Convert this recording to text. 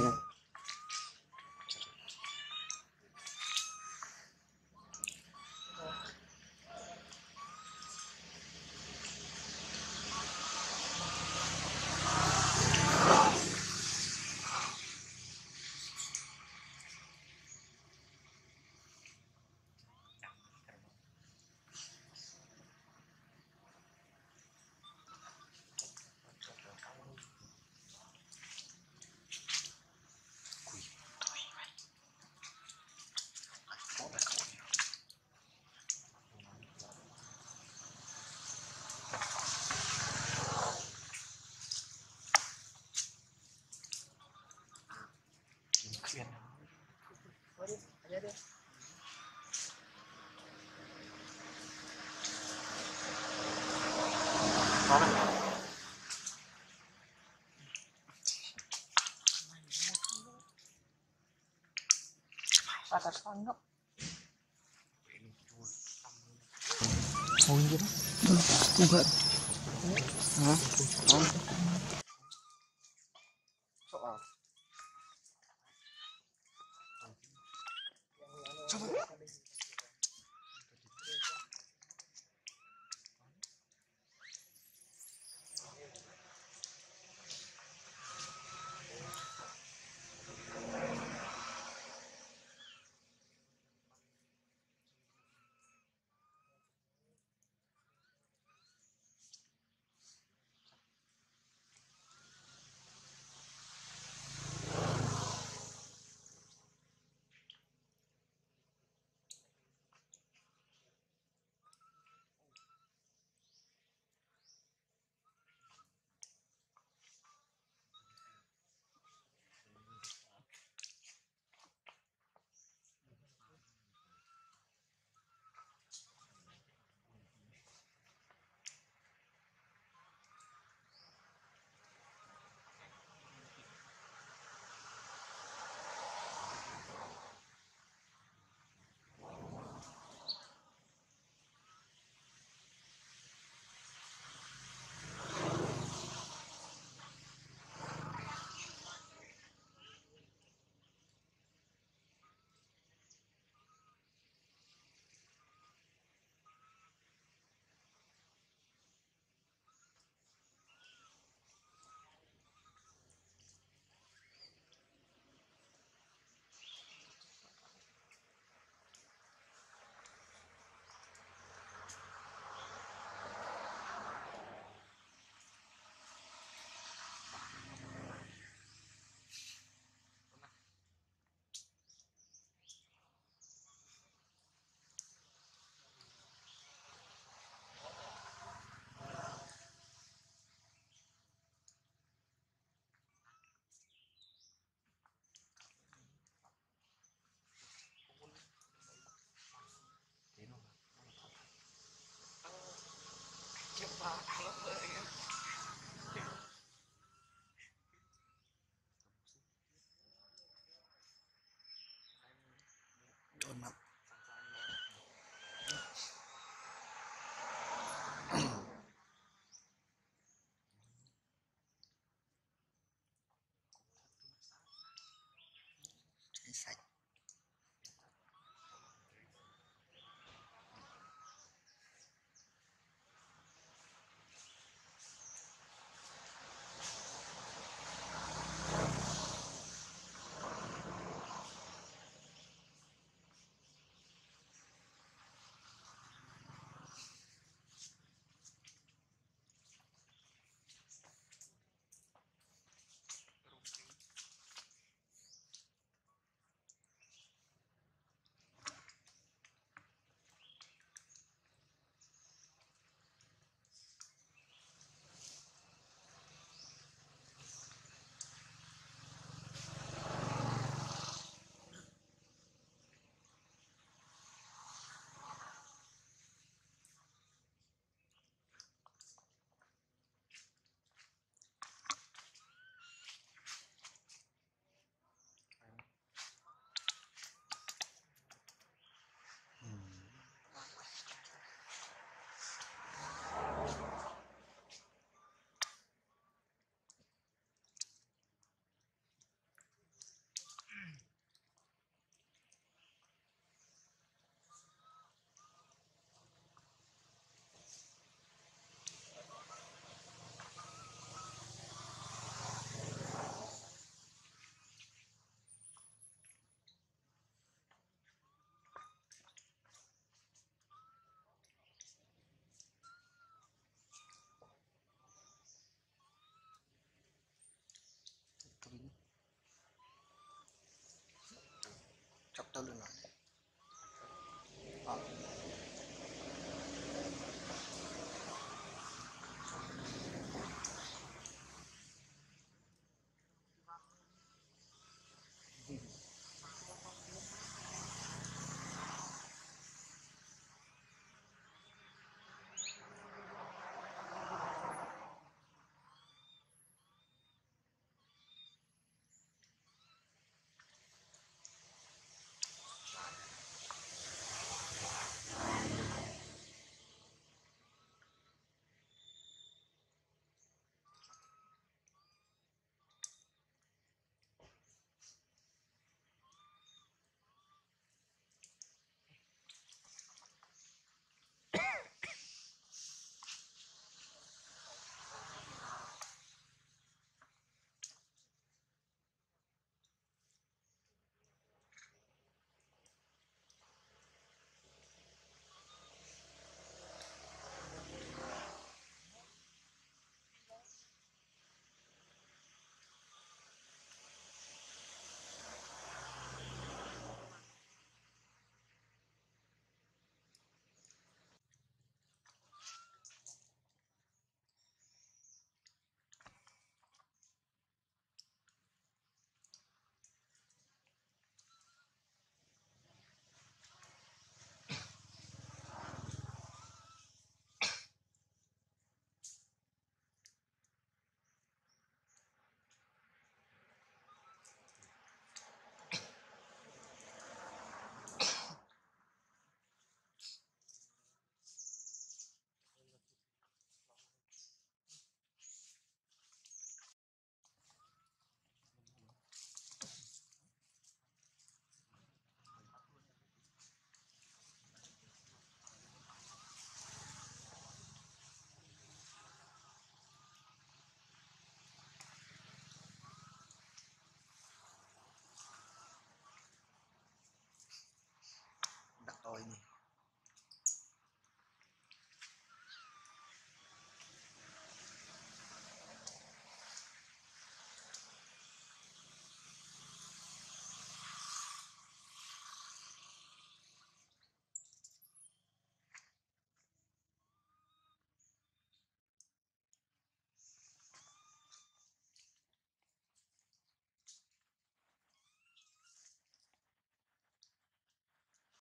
Yeah. 받아서 보이기로? 누가? 어? 어?